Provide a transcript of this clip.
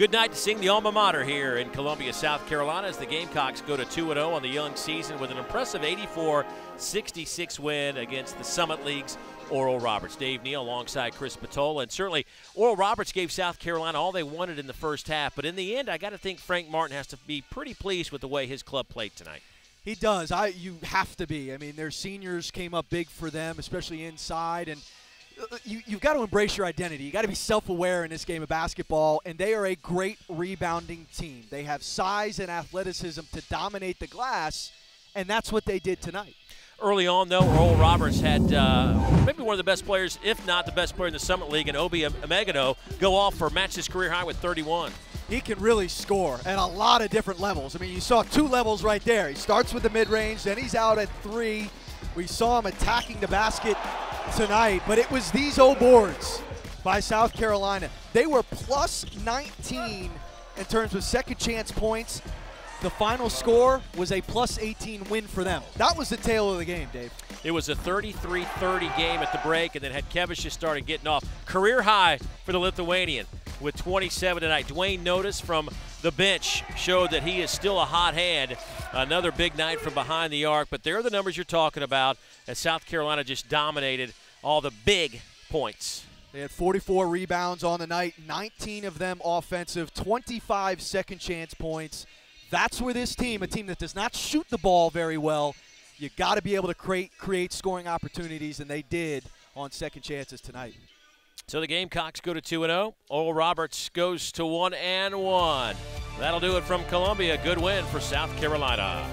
Good night to sing the alma mater here in Columbia, South Carolina as the Gamecocks go to 2 0 on the young season with an impressive 84 66 win against the Summit League's Oral Roberts. Dave Neal alongside Chris Patola. And certainly, Oral Roberts gave South Carolina all they wanted in the first half. But in the end, I got to think Frank Martin has to be pretty pleased with the way his club played tonight. He does. I you have to be. I mean, their seniors came up big for them, especially inside, and you, you've got to embrace your identity. You've got to be self-aware in this game of basketball, and they are a great rebounding team. They have size and athleticism to dominate the glass, and that's what they did tonight. Early on, though, Oral Roberts had uh, maybe one of the best players, if not the best player in the Summit League, and Obi Emegano go off for match his career high with 31 he can really score at a lot of different levels. I mean, you saw two levels right there. He starts with the mid range, then he's out at three. We saw him attacking the basket tonight, but it was these old boards by South Carolina. They were plus 19 in terms of second chance points. The final score was a plus 18 win for them. That was the tale of the game, Dave. It was a 33 30 game at the break, and then Chatkevicius just started getting off. Career high for the Lithuanian with 27 tonight. Duane Notice from the bench showed that he is still a hot hand. Another big night from behind the arc, but there are the numbers you're talking about as South Carolina just dominated all the big points. They had 44 rebounds on the night, 19 of them offensive, 25 second chance points. That's where this team, a team that does not shoot the ball very well, you got to be able to create create scoring opportunities, and they did on second chances tonight. So the Gamecocks go to 2 0. Oral Roberts goes to 1 and 1. That'll do it from Columbia. Good win for South Carolina.